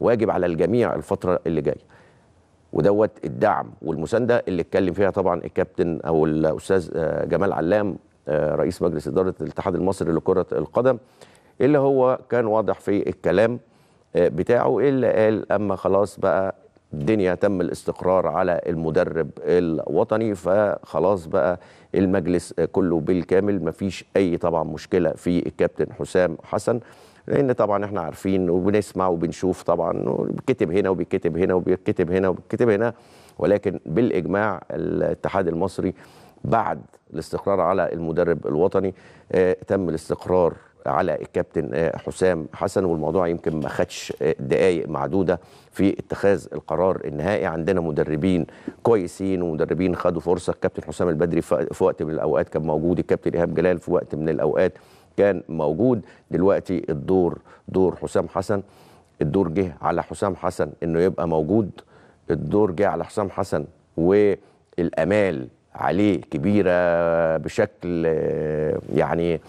واجب على الجميع الفترة اللي جاية. ودوت الدعم والمساندة اللي اتكلم فيها طبعا الكابتن أو الأستاذ آه، جمال علام آه، رئيس مجلس إدارة الاتحاد المصري لكرة القدم اللي هو كان واضح في الكلام آه، بتاعه اللي قال أما خلاص بقى الدنيا تم الاستقرار على المدرب الوطني فخلاص بقى المجلس كله بالكامل مفيش أي طبعا مشكلة في الكابتن حسام حسن. لأن طبعا إحنا عارفين وبنسمع وبنشوف طبعا بيتكتب هنا وبيتكتب هنا وبيتكتب هنا وبيتكتب هنا ولكن بالإجماع الاتحاد المصري بعد الاستقرار على المدرب الوطني آه، تم الاستقرار على الكابتن آه، حسام حسن والموضوع يمكن ما خدش آه، دقائق معدودة في اتخاذ القرار النهائي. عندنا مدربين كويسين ومدربين خدوا فرصة. الكابتن حسام البدري في وقت من الأوقات كان موجود الكابتن إيهاب جلال في وقت من الأوقات كان موجود دلوقتي الدور دور حسام حسن. الدور جه على حسام حسن إنه يبقى موجود. الدور جه على حسام حسن والأمال عليه كبيرة بشكل يعني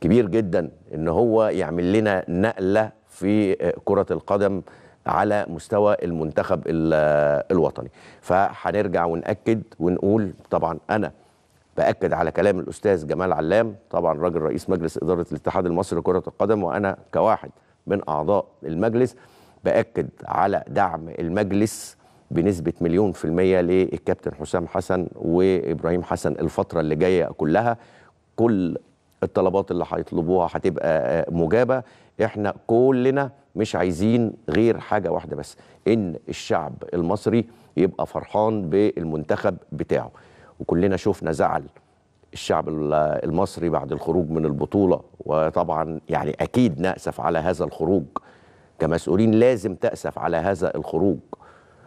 كبير جدا إن هو يعمل لنا نقلة في كرة القدم على مستوى المنتخب ال- الوطني. فهنرجع ونأكد ونقول طبعا أنا بأكد على كلام الأستاذ جمال علام طبعا راجل رئيس مجلس إدارة الاتحاد المصري لكرة القدم وأنا كواحد من أعضاء المجلس بأكد على دعم المجلس بنسبة مليون في المية للكابتن حسام حسن وإبراهيم حسن الفترة اللي جاية كلها. كل الطلبات اللي هيطلبوها هتبقى آه، مجابة. إحنا كلنا مش عايزين غير حاجة واحدة بس إن الشعب المصري يبقى فرحان بالمنتخب بتاعه. وكلنا شفنا زعل الشعب ال- المصري بعد الخروج من البطولة. وطبعا يعني أكيد نأسف على هذا الخروج. كمسؤولين لازم تأسف على هذا الخروج.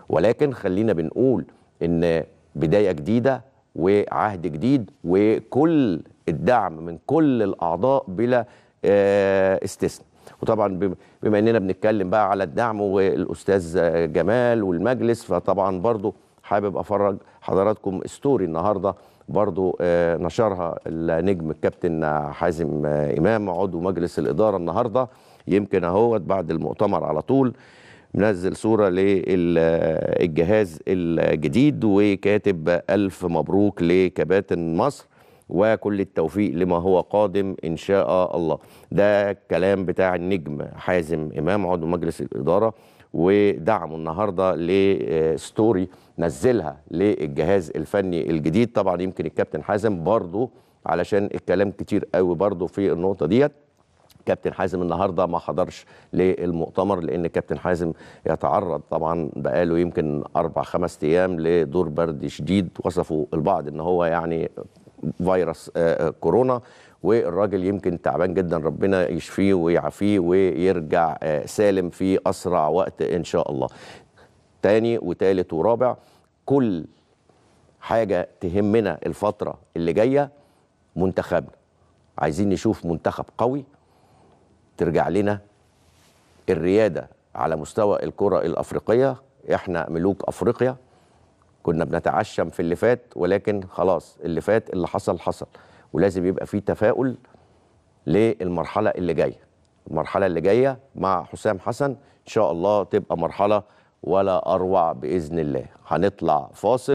ولكن خلينا بنقول إن بداية جديدة وعهد جديد وكل الدعم من كل الأعضاء بلا آه، استثناء. وطبعا بم- بما إننا بنتكلم بقى على الدعم والأستاذ جمال والمجلس فطبعا برضو حابب أفرج حضراتكم ستوري النهارده برضو آه، نشرها النجم الكابتن حازم آه، إمام عضو مجلس الإدارة النهارده. يمكن أهوت بعد المؤتمر على طول منزل صورة للجهاز الجديد وكاتب ألف مبروك لكباتن مصر. وكل التوفيق لما هو قادم إن شاء الله. ده الكلام بتاع النجم حازم إمام عضو مجلس الإدارة ودعمه النهارده لستوري نزلها للجهاز الفني الجديد. طبعا يمكن الكابتن حازم برضه علشان الكلام كتير قوي برضه في النقطة ديت. كابتن حازم النهارده ما حضرش للمؤتمر لأن كابتن حازم يتعرض طبعا بقاله يمكن أربع خمس أيام لدور برد شديد وصفوا البعض إن هو يعني فيروس آه، آه، كورونا والراجل يمكن تعبان جدا ربنا يشفيه ويعافيه ويرجع آه، سالم في أسرع وقت إن شاء الله. تاني وتالت ورابع كل حاجة تهمنا الفترة اللي جاية منتخبنا. عايزين نشوف منتخب قوي ترجع لنا الريادة على مستوى الكرة الأفريقية. إحنا ملوك أفريقيا. كنا بنتعشم في اللي فات ولكن خلاص اللي فات اللي حصل حصل. ولازم يبقى في تفاؤل للمرحلة اللي جاية. المرحلة اللي جاية مع حسام حسن إن شاء الله تبقى مرحلة ولا أروع بإذن الله. هنطلع فاصل.